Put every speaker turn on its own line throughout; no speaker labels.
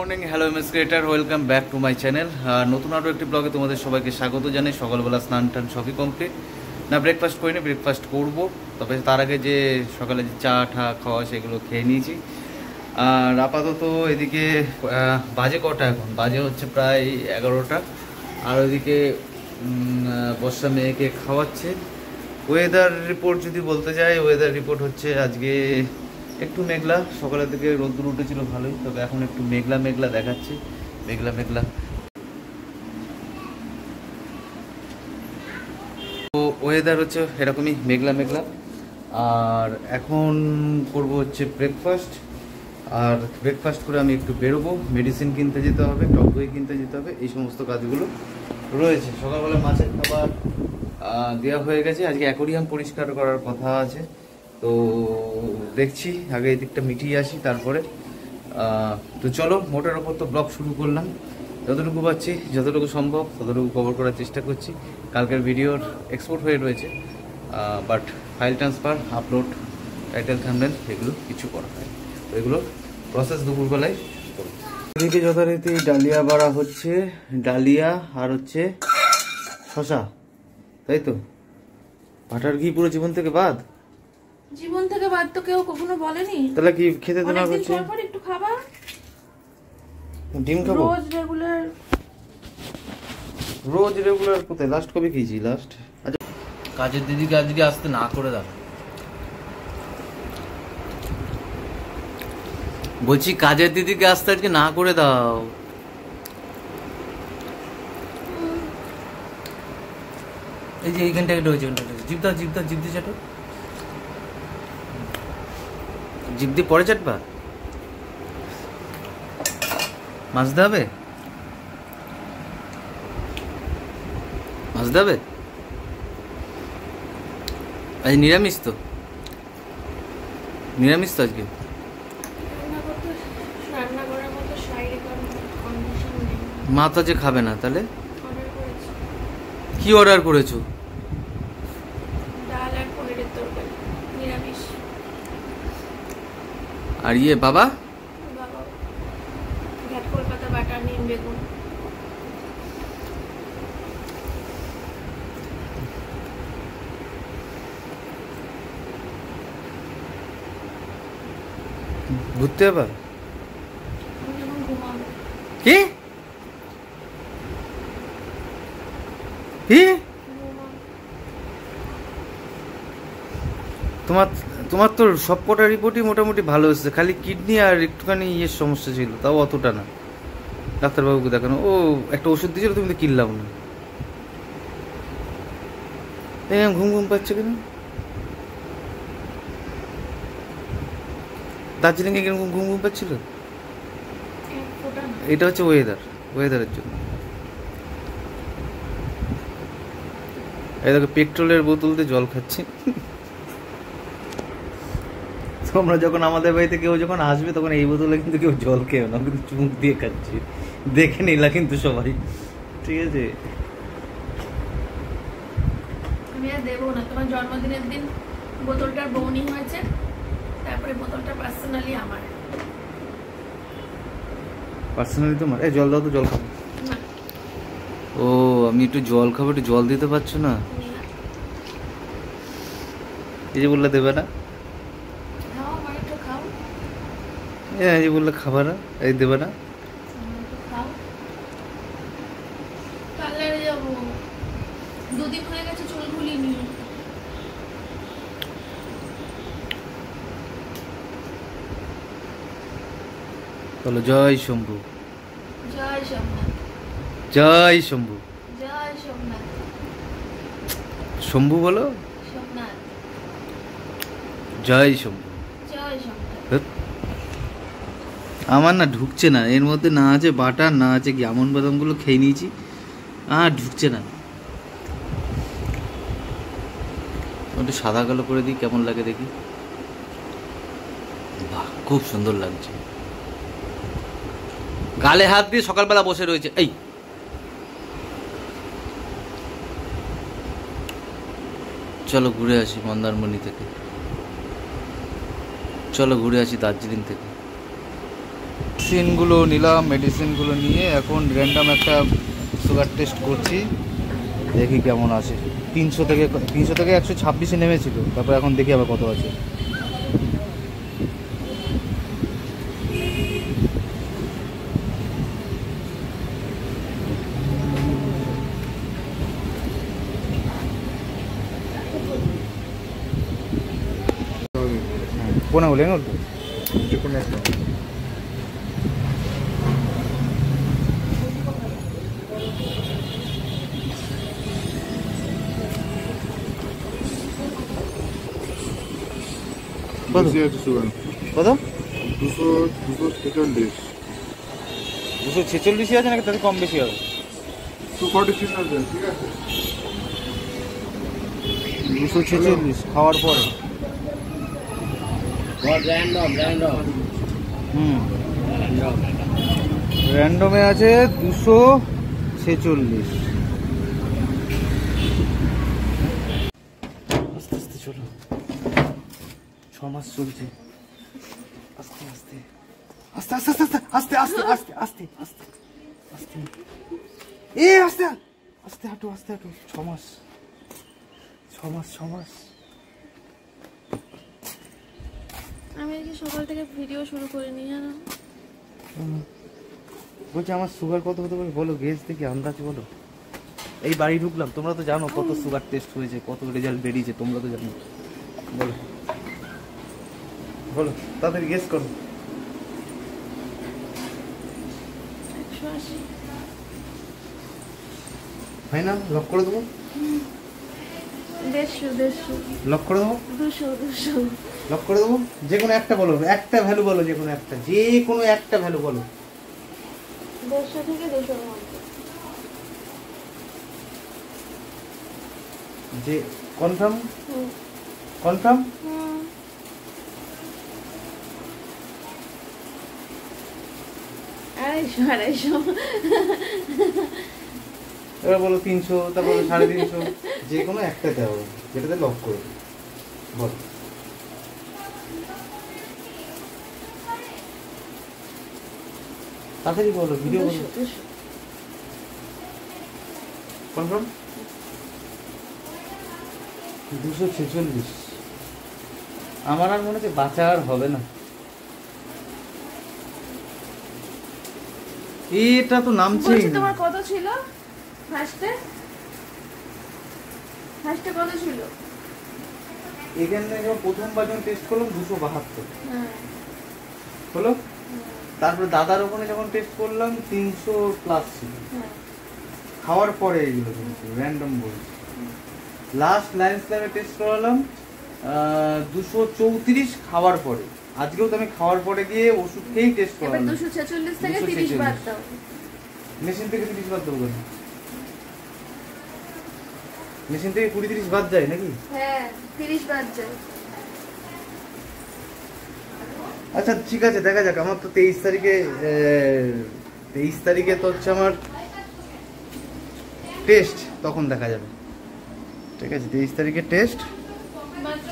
Morning hello M S creator welcome back to my channel নতুন আরও একটি ব্লগে তোমাদের সবাইকে স্বাগত জানাই। সকালবেলা স্নান টান সবই কমপ্লিট না ব্রেকফাস্ট করিনি ব্রেকফাস্ট করব। তবে তার আগে যে সকালে যে চা, ঠা, খাওয়া, সেগুলো খেয়ে নিয়েছি। আর আপাতত এদিকে বাজে কটা এখন? বাজে হচ্ছে প্রায় এগারোটা। আর ওইদিকে বর্ষা মেয়েকে খাওয়াচ্ছে। ওয়েদার রিপোর্ট যদি বলতে যাই ওয়েদার রিপোর্ট হচ্ছে আজকে একটু মেঘলা, সকালের দিকে রোদ্দুর উঠেছিল ভালোই, তবে এখন একটু মেঘলা মেঘলা দেখাচ্ছে, মেঘলা মেঘলা। তো ওয়েদার হচ্ছে এরকমই, মেঘলা মেঘলা। আর এখন করব হচ্ছে ব্রেকফাস্ট আর ব্রেকফাস্ট করে আমি একটু বেরোবো মেডিসিন কিনতে যেতে হবে, টক দই কিনতে যেতে হবে, এই সমস্ত কাজগুলো রয়েছে। সকালবেলা মাছের খাবার দেওয়া হয়ে গেছে, আজকে অ্যাকোরিয়াম পরিষ্কার করার কথা আছে। তো দেখছি, আগে এই দিকটা মিটিয়ে আসি, তারপরে তো চলো, মোটের ওপর তো ব্লগ শুরু করলাম। যতটুকু পাচ্ছি যতটুকু সম্ভব, ততটুকু কভার করার চেষ্টা করছি। কালকের ভিডিওর এক্সপোর্ট হয়ে রয়েছে but file transfer upload title thumbnail এগুলো কিছু করা হয়। তো এগুলো প্রসেস দুপুরবেলায়। এদিকে যথারীতি ডালিয়া বাড়া হচ্ছে, ডালিয়া আর হচ্ছে শশা তাই তো? বাটার ঘি পুরো জীবন থেকে বাদ?
জীবন থেকে বাদ তো কেউ কখনো বলেনি।
তাহলে কি খেতে
অনেকদিন
হচ্ছে?
পর একটু খাবা
ডিম খাব?
রোজ রেগুলার
রোজ রেগুলার কোথায়? লাস্ট কবে খেয়েছি? লাস্ট আচ্ছা। কাজের দিদিকে আজকে আসতে না করে দাও। বলছি কাজের দিদিকে আসতে আজকে না করে দাও। এই যে এইখানটা একটা হয়েছে দাও জিপ দাও চাটো জিপ দিয়ে পরে চাটবা? মাছতে হবে মাছতে হবে আজ নিরামিষ তো। নিরামিষ তো আজকে? মা তো আজকে খাবে না তাহলে? কি অর্ডার করেছ
ডাল আর পনিরের তরকারি নিরামিষ
আর ইয়ে বাবা? ঘুরতে যাবা? কি? তোমার তোমার তো সব কটা রিপোর্টই মোটামুটি ভালো এসেছে খালি কিডনি আর একটুখানি ইয়ের সমস্যা ছিল, তাও অতটা না। ডাক্তারবাবুকে দেখানো, ও একটা ওষুধ দিয়েছিল, তুমি তো কিনলাম না। এরম ঘুম ঘুম পাচ্ছে কেন? দার্জিলিংয়ে কীরকম ঘুম ঘুম পাচ্ছিল? এটা হচ্ছে ওয়েদার ওয়েদারের জন্য। এই দেখো পেট্রোলের বোতল দিয়ে জল খাচ্ছি। তোমরা যখন আমাদের বাড়িতে কেউ যখন আসবে তখন এই বোতলে কিন্তু কেউ জল খেও না কিন্তু চুমুক দিয়ে খাচ্ছি। দেখে নিলা কিন্তু সবাই। ঠিক আছে?
আমি আর দেবো না। তোমার জন্মদিনের দিন বোতলটার বৌনি হয়েছে তারপরে বোতলটা পার্সোনালি আমার।
পার্সোনালি তোমার? এই জল দাও তো জল খাব ও আমি একটু জল খাব একটু জল দিতে পারছ না। এই যে বললে দেবে না
খাও আমার একটু খাও
এই যে বললে খাবার না এই দেবে না।
হয়ে
বলো জয় শম্ভু।
জয় সোমনাথ
জয় শম্ভু।
জয়
শম্ভু বলো। জয় শম্ভু। আমার না ঢুকছে না, এর মধ্যে না আছে বাটার, না আছে কি, আমন বাদামগুলো খেয়ে নিয়েছি, আর ঢুকছে না। একটু সাদা কালো করে দিই, কেমন লাগে দেখি? বাহ, খুব সুন্দর লাগছে। গালে হাত দিয়ে সকালবেলা বসে রয়েছে, এই। চলো ঘুরে আসি মন্দারমণি থেকে। চলো ঘুরে আসি দার্জিলিং থেকে। মেডিসিনগুলো নিলাম মেডিসিনগুলো নিয়ে এখন র্যান্ডাম একটা সুগার টেস্ট করছি। দেখি কেমন আছে তিনশো থেকে তিনশো থেকে একশো ছাব্বিশে নেমেছিল। তারপর এখন দেখি আবার কত আছে। কোনা বলে অল্প
যে কোনো একটা।
কত? কত?
দুশো দুশো ছেচল্লিশ।
দুশো ছেচল্লিশই আছে নাকি? তাতে কম বেশি হবে।
টু ফর্টি সিক্স আছে ঠিক আছে।
দুশো ছেচল্লিশ খাওয়ার পরে। হুম। র্যান্ডমে আছে দুশো ছেচল্লিশ আস্তে আস্তে চলো ছ মাস চলছে। আস্তে আস্তে। আস্তে আস্তে আস্তে আস্তে আস্তে আস্তে আস্তে আস্তে আস্তে। এ আস্তে আস্তে হাঁটু আস্তে হাঁটু। ছ মাস। ছ মাস ছ মাস।
আমি আজকে সকাল থেকে ভিডিও শুরু করিনি জানো?
বলছি আমার সুগার কত হতে পারে? বলো গেস দেখি আন্দাজ বলো। এই বাড়ি ঢুকলাম তোমরা তো জানো কত সুগার টেস্ট হয়েছে কত রেজাল্ট বেরিয়েছে তোমরা তো জানো। বলো। বলো তাদের গেস করো। হয় লক করে দেবো? লক করে দেবো?
দুশো দুশো।
লক করে দেবো? যে কোনো একটা বলো একটা ভ্যালু বলো যে কোনো একটা। যে কোনো একটা ভ্যালু বলো।
দেড়শো থেকে দুশোর মধ্যে।
যে কনফার্ম কনফার্ম
আড়াইশো আড়াইশো।
এবার বলো তিনশো তারপর সাড়ে তিনশো। যে কোনো একটাতে হবে যেটাতে লক করো বলো। তাড়াতাড়ি বলো ভিডিও
দুশো দুশো।
কনফার্ম দুশো ছেচল্লিশ। আমার আর মনে হচ্ছে বাঁচা আর হবে না। এটা তো
বলছি তোমার কত ছিল? ফার্স্টে ফার্স্টে কত ছিল?
এখানে প্রথমবার যখন টেস্ট করলাম দুশো বাহাত্তর।
হ্যাঁ।
হলো? তারপরে দাদার ওখানে যখন টেস্ট করলাম তিনশো প্লাস ছিল।
হ্যাঁ।
খাওয়ার পরে এইগুলো কিন্তু র্যান্ডম বলছি লাস্ট লাইন্স ল্যাবে টেস্ট করালাম দুশো চৌত্রিশ খাওয়ার পরে। আজকেও তো আমি খাওয়ার পরে গিয়ে ওষুধ খেয়েই টেস্ট
এবার
করালাম।
দুশো ছেচল্লিশ থেকে
246
তিরিশ বাদ দাও।
মেশিন থেকে তিরিশ বাদ দেবো মেশিন থেকে কুড়ি তিরিশ বাদ যায় নাকি?
হ্যাঁ তিরিশ বাদ যায়।
আচ্ছা ঠিক আছে দেখা যাক। আমার তো তেইশ তারিখে তেইশ তারিখে তো হচ্ছে আমার টেস্ট তখন দেখা যাবে। ঠিক আছে তেইশ তারিখে টেস্ট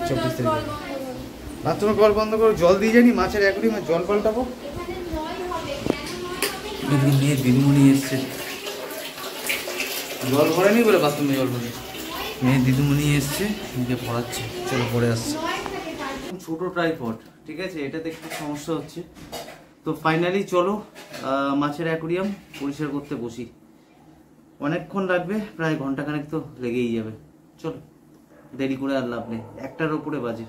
চব্বিশ তারিখে। বাথরুমে কল বন্ধ করো জল দিয়ে জানি মাছের অ্যাকুরিয়ামে জল পাল্টাবো? মেয়ে দিদিমণি এসছে। জল ভরেনি বলে বাথরুমে জল ভরে মেয়ে দিদিমণি এসছে মেয়েকে পড়াচ্ছে চলো পড়ে আসছে। ছোট ট্রাইপড ঠিক আছে? এটাতে একটু সমস্যা হচ্ছে। তো ফাইনালি চলো মাছের অ্যাকুরিয়াম পরিষ্কার করতে বসি। অনেকক্ষণ লাগবে প্রায় ঘন্টাখানেক তো লেগেই যাবে। চলো দেরি করে আর লাভ নেই। একটার ওপরে বাজে।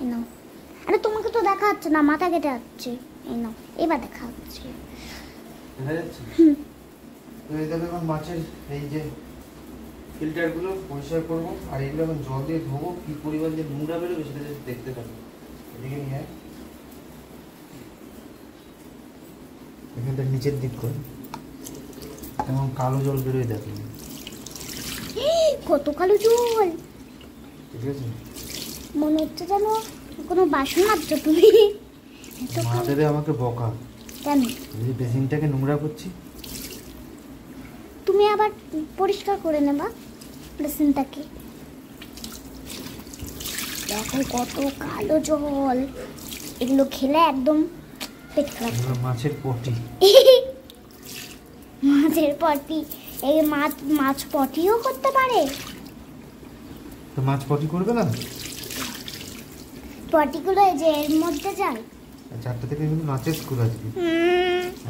এই নাও। আরে তোমাকে তো দেখা যাচ্ছে না মাথা কেটে যাচ্ছে। এই নাও এবার দেখা যাচ্ছে?
তো এই দেখো এখন মাছের এই যে ফিল্টারগুলো পরিষ্কার করব আর এগুলো এখন জল দিয়ে ধোবো কি পরিমাণ যে নোংরা বেরোবে সেটা দেখতে থাকব এদিকে নিয়ে আয়। এখানটা নিচের দিক কর। এখন কালো জল বেরোয় দেখো।
কত কালো জল।
ঠিক আছে?
মনে হচ্ছে যেন কোনো বাসন মারছো তুমি।
মা দেবে আমাকে বকা।
কেন?
এই বেসিনটাকে নোংরা করছি।
তুমি আবার পরিষ্কার করে নেবা বেসিনটাকে। দেখো কত কালো জল। এগুলো খেলে একদম পেট খারাপ
মাছের পটি।
মাছের পটি। এই মাছ মাছ পটিও করতে পারে।
তো মাছ পটি করবে না?
এই যে এর মধ্যে যায়।
চারটে থেকে কিন্তু নাচের স্কুল আজকে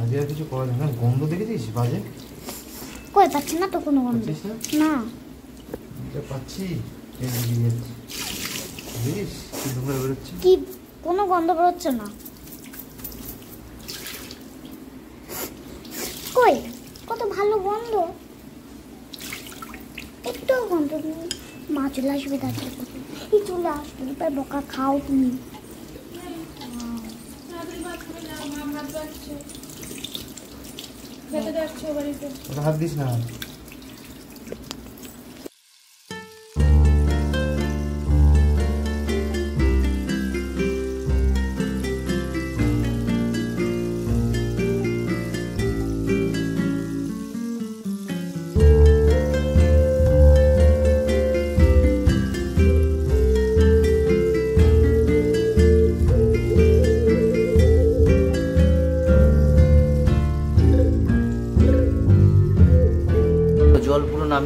আজকে আর কিছু করা যায় না। গন্ধ দেখেছিস বাজে?
কই পাচ্ছে না তো কোনো গন্ধ?
না? এটা পাচ্ছি। এই বেরিয়ে যাচ্ছে। কি নোংরা বেরোচ্ছে?
কি? কোনো গন্ধ বেরোচ্ছে না। কই? কত ভালো গন্ধ। একটু গন্ধ নেই। মা চলে আসবে তার এই চলে আসবে এবার বকা খাও তুমি।
হাত দিস না।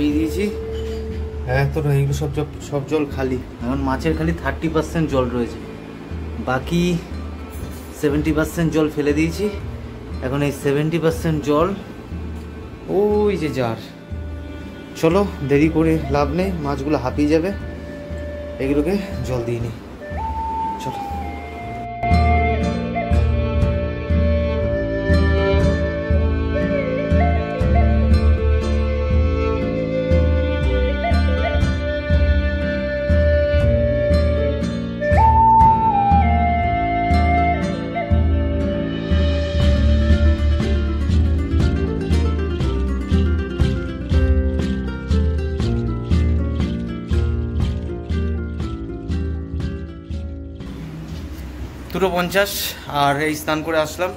নামিয়ে দিয়েছি। হ্যাঁ তো এইগুলো সব জল সব জল খালি। এখন মাছের খালি থার্টি পার্সেন্ট জল রয়েছে। বাকি সেভেন্টি পার্সেন্ট জল ফেলে দিয়েছি। এখন এই সেভেন্টি পার্সেন্ট জল ওই যে যার চলো দেরি করে লাভ নেই মাছগুলো হাঁপিয়ে যাবে। এগুলোকে জল দিয়ে নি। দুটো পঞ্চাশ, আর এই স্নান করে আসলাম।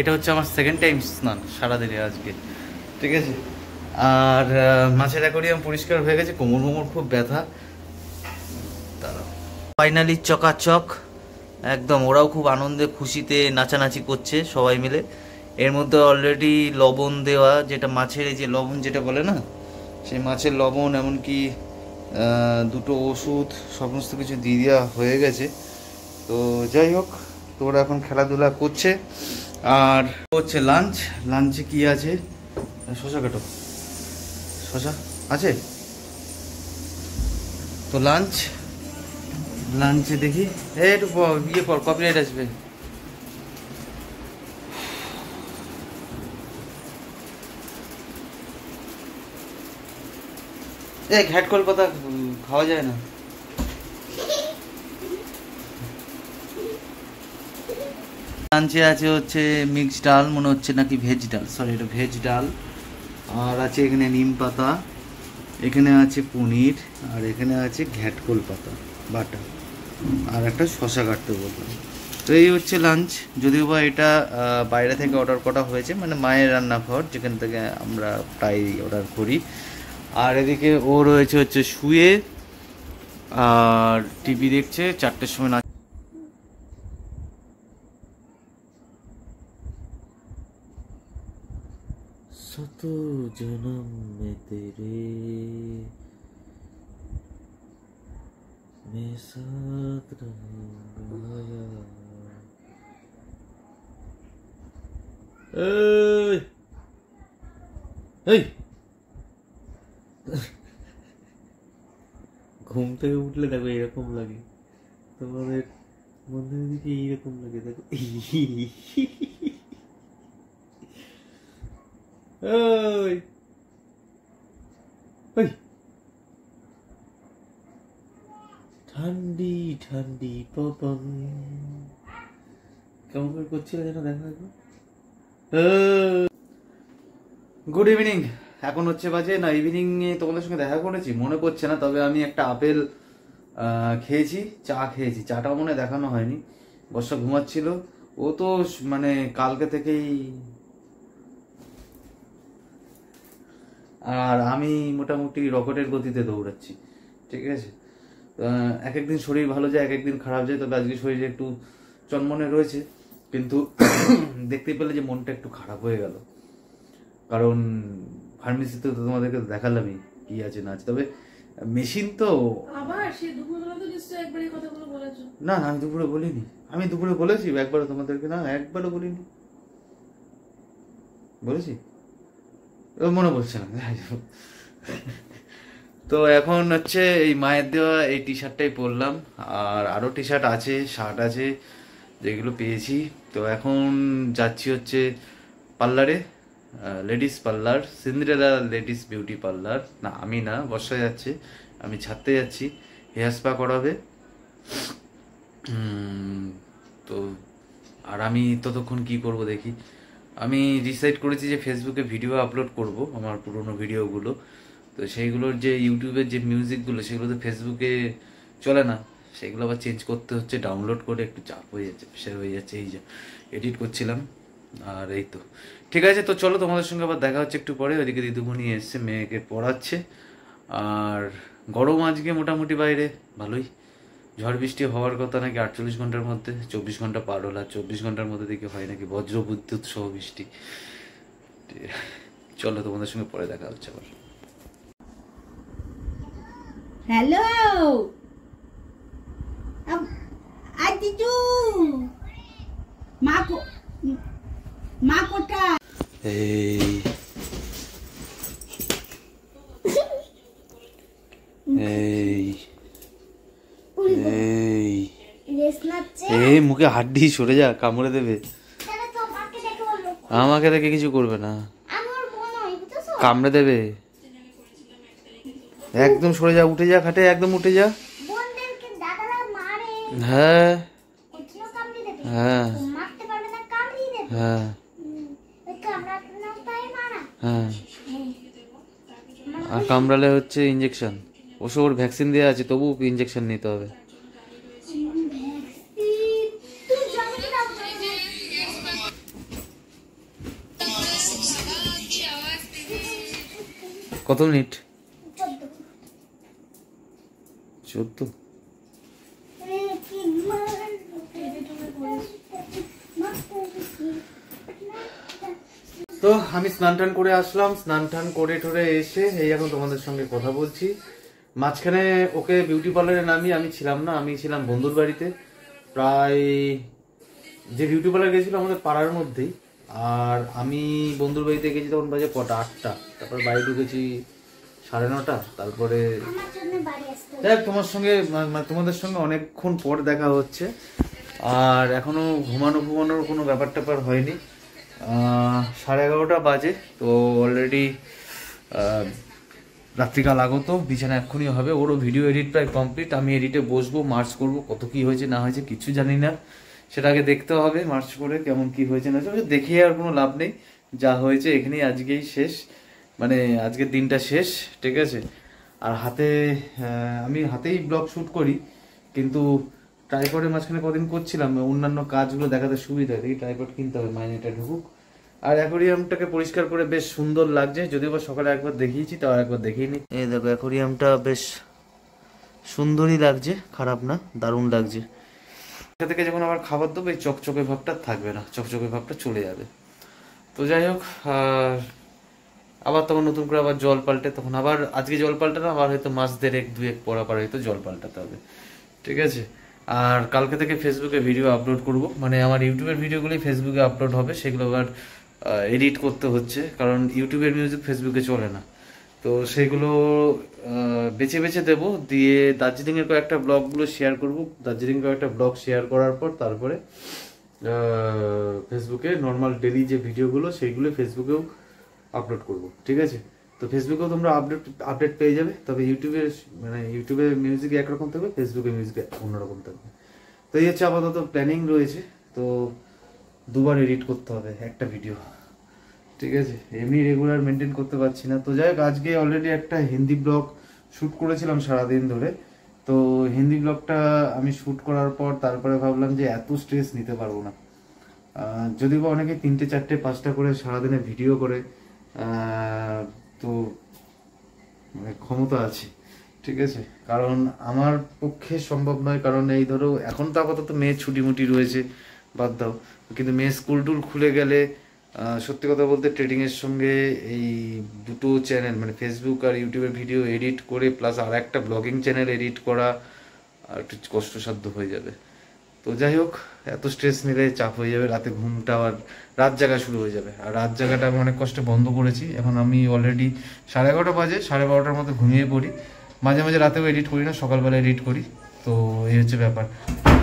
এটা হচ্ছে আমার সেকেন্ড টাইম স্নান সারাদিনে আজকে। ঠিক আছে? আর মাছের অ্যাকোরিয়াম পরিষ্কার হয়ে গেছে, কোমর মোমর খুব ব্যথা। ফাইনালি চকাচক। একদম, ওরাও খুব আনন্দে, খুশিতে নাচানাচি করছে সবাই মিলে। এর মধ্যে অলরেডি লবণ দেওয়া, যেটা মাছের এই যে লবণ যেটা বলে না, সেই মাছের লবণ, এমনকি দুটো ওষুধ, সমস্ত কিছু দিয়ে দেওয়া হয়ে গেছে। তো যাই হোক তোরা এখন খেলাধুলা করছে। আর হচ্ছে লাঞ্চ লাঞ্চে কি আছে? শশা কাটো। শশা আছে? তো লাঞ্চ লাঞ্চে দেখি। এই একটু ইয়ে কর কপিরাইট আসবে। এ ঘ্যাট কলপাতা উম, খাওয়া যায় না। লাঞ্চে আছে হচ্ছে মিক্সড ডাল, মনে হচ্ছে নাকি ভেজ ডাল। সরি এটা ভেজ ডাল। আর আছে এখানে নিম পাতা, এখানে আছে পনির, আর এখানে আছে ঘ্যাটকোল পাতা বাটা আর একটা শশা কাটতে বললাম। তো এই হচ্ছে লাঞ্চ যদিও বা এটা বাইরে থেকে অর্ডার করা হয়েছে মানে মায়ের রান্নাঘর, যেখান থেকে আমরা প্রায় অর্ডার করি। আর এদিকে ও রয়েছে হচ্ছে শুয়ে, আর টিভি দেখছে, চারটের সময় নাচ सत जन्म में तेरे मैं साथ रहूंगा এই এই ঘুম থেকে উঠলে দেখো এরকম লাগে তোমাদের বন্ধুদের দিকে এইরকম লাগে দেখো ওই ওই ঠান্ডি ঠান্ডি পবন কেমন করে করছিল যেন দেখা গুড ইভিনিং এখন হচ্ছে বাজে। না ইভিনিং এ তোমাদের সঙ্গে দেখা করেছি, মনে পড়ছে না, তবে আমি একটা আপেল খেয়েছি, চা খেয়েছি। চাটা মনে দেখানো হয়নি। বর্ষা ঘুমাচ্ছিল। ও তো মানে কালকে থেকেই আর আমি মোটামুটি রকেটের গতিতে দৌড়াচ্ছি ঠিক আছে? এক একদিন শরীর ভালো যায় এক একদিন খারাপ যায় তবে আজকে শরীরে একটু চনমনে রয়েছে। কিন্তু দেখতে পেলে যে মনটা একটু খারাপ হয়ে গেল। কারণ ফার্মেসিতে তো তোমাদেরকে দেখালামই কি আছে না আছে। তবে মেশিন তো
একবার
না না আমি দুপুরে বলিনি। আমি দুপুরে বলেছি একবারও তোমাদেরকে না একবারও বলিনি। বলেছি? মনে পড়ছে না। তো এখন হচ্ছে এই মায়ের দেওয়া এই টি শার্টটাই পরলাম, আর আরও টি শার্ট আছে শার্ট আছে, যেগুলো পেয়েছি। তো এখন যাচ্ছি হচ্ছে পার্লারে ladies parlour Cinderella ladies beauty parlour. না, আমি না বর্ষা যাচ্ছে, আমি ছাড়তে যাচ্ছি, হেয়ার স্পা করাবে। তো, আর আমি ততক্ষণ কি করব দেখি। আমি ডিসাইড করেছি যে ফেসবুকে ভিডিও আপলোড করব, আমার পুরনো ভিডিওগুলো তো সেইগুলোর যে ইউটিউবের যে মিউজিকগুলো সেগুলো তো ফেসবুকে চলে না। সেগুলো আবার চেঞ্জ করতে হচ্ছে ডাউনলোড করে একটু চাপ হয়ে যাচ্ছে প্রেশার হয়ে যাচ্ছে, এই যে এডিট করছিলাম। আর এই তো। ঠিক আছে, তো চলো তোমাদের সঙ্গে আবার দেখা হচ্ছে একটু পরে। ওইদিকে দিদুমণি এসছে, মেয়েকে পড়াচ্ছে। আর গরম আজকে মোটামুটি বাইরে, ভালোই। ঝড় বৃষ্টি হওয়ার কথা নাকি আটচল্লিশ ঘণ্টার মধ্যে চব্বিশ ঘণ্টা পার হলো আর চব্বিশ ঘণ্টার মধ্যে দিকে হয় নাকি বজ্র বিদ্যুৎ সহ বৃষ্টি। চলো তোমাদের সঙ্গে পরে দেখা হচ্ছে আবার।
হ্যালো! মা কোথায়?
এই এই
রেস নাচছে
এই মুখে হাড্ডি সরে যা কামড়ে দেবে। আমাকে দেখে কিছু করবে না। কামড়ে দেবে। একদম সরে যা উঠে যা খাটে একদম উঠে যা। হ্যাঁ। হ্যাঁ। হ্যাঁ। হ্যাঁ। আর কামড়ালে হচ্ছে ইঞ্জেকশন ওষুধ ভ্যাকসিন দেওয়া আছে তবু ইঞ্জেকশন নিতে হবে। কত মিনিট?
চোদ্দ।
তো আমি স্নান টান করে আসলাম, স্নান টান করে টরে এসে এই এখন তোমাদের সঙ্গে কথা বলছি। মাঝখানে ওকে বিউটি পার্লারে নামিয়ে আমি ছিলাম না, আমি ছিলাম বন্ধুর বাড়িতে। প্রায় যে বিউটি পার্লার গেছিল আমাদের পাড়ার মধ্যেই। আর আমি বন্ধুর বাড়িতে গেছি তখন বাজে কটা আটটা। তারপর বাড়ি ঢুকেছি সাড়ে নটা তারপরে দেখ তোমার সঙ্গে তোমাদের সঙ্গে অনেকক্ষণ পর দেখা হচ্ছে। আর এখনও ঘুমানো ঘুমানোর কোনো ব্যাপার ট্যাপার হয়নি। সাড়ে এগারোটা বাজে তো অলরেডি রাত্রিকাল আগত বিছানা এক্ষুনি হবে। ওরও ভিডিও এডিট প্রায় কমপ্লিট আমি এডিটে বসবো মার্চ করব কত কি হয়েছে না হয়েছে কিছু জানি না। সেটা আগে দেখতে হবে মার্চ করে কেমন কি হয়েছে না দেখে আর কোনো লাভ নেই, যা হয়েছে এখানেই আজকেই শেষ। মানে আজকের দিনটা শেষ, ঠিক আছে? আর হাতে আমি হাতেই ব্লগ শ্যুট করি, কিন্তু ট্রাইপডের মাঝখানে কদিন করছিলাম, অন্যান্য কাজগুলো দেখাতে সুবিধা দেখি ট্রাইপড কিনতে হবে, মাইনেটা ঢুকুক। আর অ্যাকোরিয়ামটাকে পরিষ্কার করে বেশ সুন্দর লাগছে, যদিও বা সকালে একবার দেখিয়েছি, তাও একবার দেখিনি। এই দেখো অ্যাকোরিয়ামটা বেশ সুন্দরই লাগছে, খারাপ না, দারুণ লাগছে। এটা থেকে যখন আবার খাবার দেবো, এই চকচকে ভাবটা থাকবে না, চকচকে ভাবটা চলে যাবে। তো যাই হোক, আর আবার তখন নতুন করে আবার জল পাল্টে, তখন আবার আজকে জল পাল্টানো আবার হয়তো মাস দেড় দেড়েক, দুয়েক পর আবার হয়তো জল পাল্টাতে হবে। ঠিক আছে? আর কালকে থেকে ফেসবুকে ভিডিও আপলোড করব। মানে আমার ইউটিউবের ভিডিওগুলি ফেসবুকে আপলোড হবে, সেগুলো আবার এডিট করতে হচ্ছে। কারণ ইউটিউবের মিউজিক ফেসবুকে চলে না। তো সেগুলো বেছে বেছে দেব। দিয়ে দার্জিলিংয়ের কয়েকটা ব্লগগুলো শেয়ার করব। দার্জিলিং কয়েকটা ব্লগ শেয়ার করার পর তারপরে ফেসবুকে নর্মাল ডেলি যে ভিডিওগুলো সেইগুলো ফেসবুকেও আপলোড করব। ঠিক আছে? তো ফেসবুকেও তোমরা আপডেট আপডেট পেয়ে যাবে। তবে ইউটিউবে মানে ইউটিউবে মিউজিক একরকম থাকবে ফেসবুকে মিউজিক অন্যরকম থাকবে। তো এই হচ্ছে আপাতত প্ল্যানিং রয়েছে। তো দুবার এডিট করতে হবে একটা ভিডিও ঠিক আছে, এমনি রেগুলার মেনটেন করতে পারছি না। তো যাই হোক আজকে অলরেডি একটা হিন্দি ব্লগ শ্যুট করেছিলাম সারাদিন ধরে। তো হিন্দি ব্লগটা আমি শ্যুট করার পর তারপরে ভাবলাম যে এত স্ট্রেস নিতে পারব না। যদি বা অনেকে তিনটে, চারটে, পাঁচটা করে সারাদিনে ভিডিও করে তো মানে ক্ষমতা আছে, ঠিক আছে। কারণ আমার পক্ষে সম্ভব নয়, কারণ এই ধরো এখন তো আপাতত মেয়ের ছুটি মুটি রয়েছে, বাদ দাও। কিন্তু মেয়ে স্কুল টুল খুলে গেলে সত্যি কথা বলতে ট্রেডিংয়ের সঙ্গে এই দুটো চ্যানেল মানে ফেসবুক আর ইউটিউবের ভিডিও এডিট করে প্লাস আর একটা ব্লগিং চ্যানেল এডিট করা আর একটু কষ্টসাধ্য হয়ে যাবে। তো যাই হোক, এত স্ট্রেস নিলে চাপ হয়ে যাবে, রাতে ঘুমটা আবার রাত জাগা শুরু হয়ে যাবে। আর রাত জাগাটা আমি অনেক কষ্টে বন্ধ করেছি। এখন আমি অলরেডি সাড়ে এগারোটা বাজে, সাড়ে বারোটার মধ্যে ঘুমিয়ে পড়ি। মাঝে মাঝে রাতেও এডিট করি না, সকালবেলা এডিট করি। তো এই হচ্ছে ব্যাপার।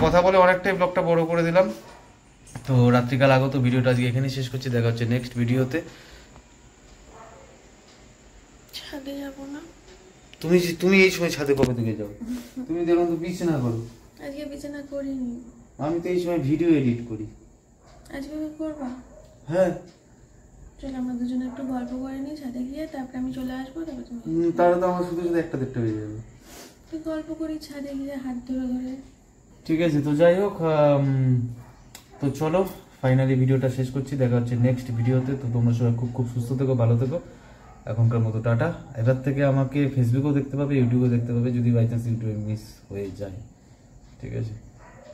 কথা বলে অনেকটাই ব্লগটা বড় করে দিলাম। তো রাত্রিকাল আগত ভিডিওটা আজকে এখানেই শেষ করছি। দেখা হচ্ছে নেক্সট ভিডিওতে।
ছাদে যাব না।
তুমি তুমি এই সময় ছাদে কবে থেকে যাও? তুমি দেখুন তো বিছানা করো।
আজকে বিছানা করিনি।
আমি তো এই সময় ভিডিও এডিট করি।
আজকে কি করবা?
হ্যাঁ।
চল আমরা দুজনে একটু গল্প করে নিই ছাদে গিয়ে তারপরে আমি চলে আসব তারপর তুমি
তাহলে তো আমার শুধু শুধু একটা দেড়টা হয়ে যাবে।
তুই গল্প করি ছাদে গিয়ে হাত ধরে ধরে।
ঠিক আছে তো যাই হোক তো চলো ফাইনালি ভিডিওটা শেষ করছি। দেখা হচ্ছে নেক্সট ভিডিওতে। তো তোমরা সবাই খুব খুব সুস্থ থেকো ভালো থেকো। এখনকার মতো টাটা। এবার থেকে আমাকে ফেসবুকেও দেখতে পাবে ইউটিউবেও দেখতে পাবে যদি বাই চান্স ইউটিউবে মিস হয়ে যায়। ঠিক আছে?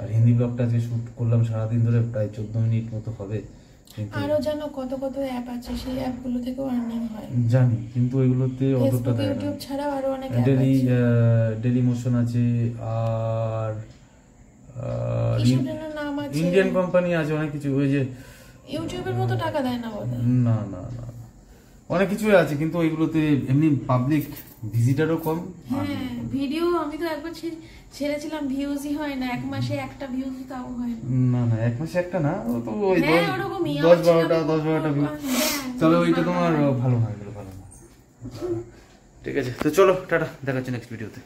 আর হিন্দি ব্লগটা যে শ্যুট করলাম সারাদিন ধরে প্রায় চোদ্দ মিনিট মতো হবে।
আরও জানো কত কত অ্যাপ আছে সেই অ্যাপগুলো থেকেও আর্নিং হয়।
জানি কিন্তু ওইগুলোতে অতটা দেয় না।
ইউটিউব ছাড়াও আরও অনেক অ্যাপ
ডেলি ডেলি মোশন আছে আর
আছে।
ইন্ডিয়ান কোম্পানি আছে অনেক কিছু ওই যে
ইউটিউবের মতো টাকা দেয় না বোধ
না না না। অনেক কিছুই আছে কিন্তু ওইগুলোতে এমনি পাবলিক ভিজিটারও কম।
হ্যাঁ ভিডিও আমি তো একবার ছেড়েছিলাম ভিউজই হয় না এক মাসে একটা ভিউজ তাও হয় না।
না এক মাসে একটা না ও তো ওই
হ্যাঁ,
দশ-
ওরকমই।
দশ
আমার ছিল
বারোটা
আমি
দশ বারোটা view।
হ্যাঁ,
তবে ওইটা তোমার ভালো না ভালো না ঠিক আছে তো চলো টাটা দেখা হচ্ছে নেক্সট ভিডিওতে